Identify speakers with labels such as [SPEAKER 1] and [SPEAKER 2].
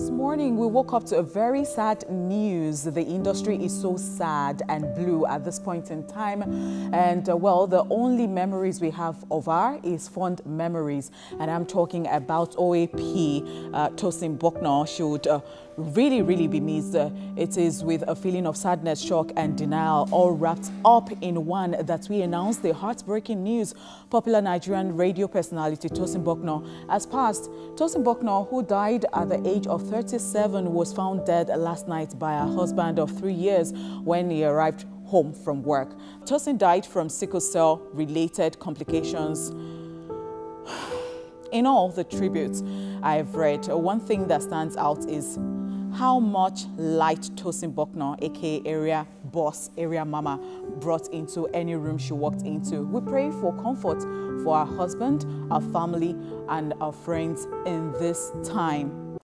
[SPEAKER 1] This morning, we woke up to a very sad news. The industry is so sad and blue at this point in time. And uh, well, the only memories we have of her is fond memories. And I'm talking about OAP uh, Tosyn Bucknor. She would uh, really, really be missed. Uh, it is with a feeling of sadness, shock, and denial, all wrapped up in one that we announce the heartbreaking news. Popular Nigerian radio personality Tosyn Bucknor has passed. Tosyn Bucknor, who died at the age of 37, was found dead last night by her husband of three years when he arrived home from work. Tosyn died from sickle cell related complications. In all the tributes I've read, one thing that stands out is how much light Tosyn Bucknor, aka area boss, area mama, brought into any room she walked into. We pray for comfort for our husband, our family, and our friends in this time.